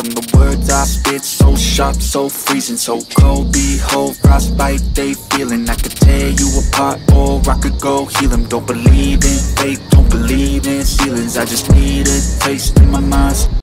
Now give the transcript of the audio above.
From the words I spit, so sharp, so freezing So cold, behold, frostbite they feeling. I could tear you apart or I could go heal them Don't believe in fate, don't believe in ceilings. I just need a taste in my mind